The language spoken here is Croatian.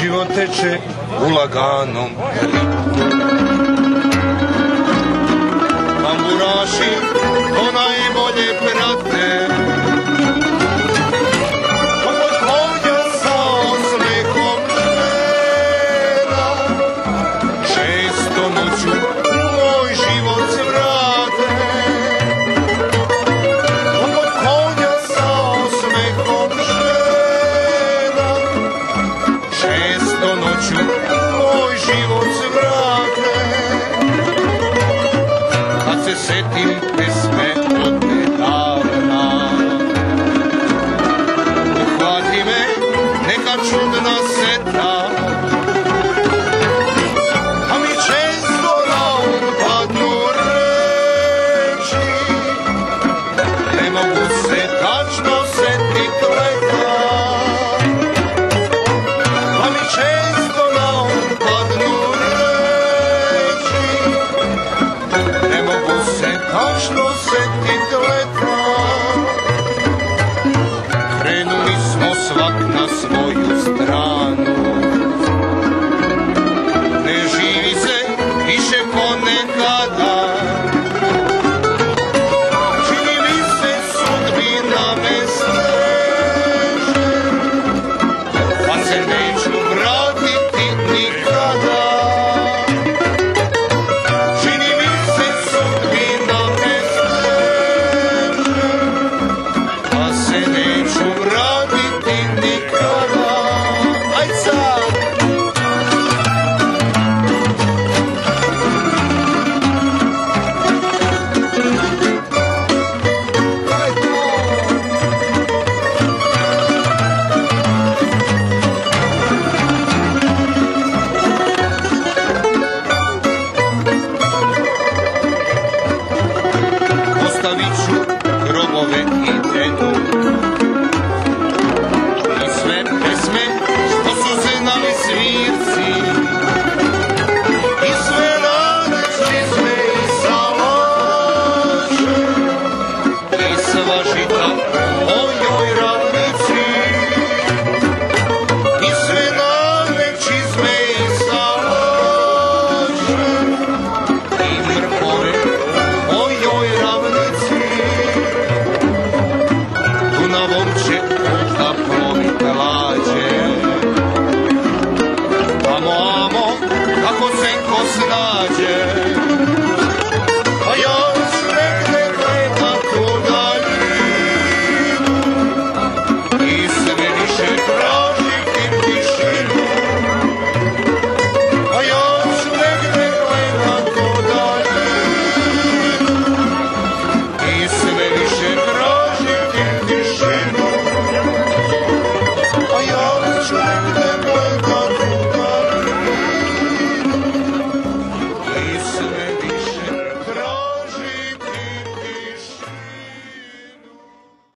život teče u laganom ritu. Tamburaši, to najbolje prate, se setim pesme od nedavna. Uhvati me neka čudna seta small Shoot.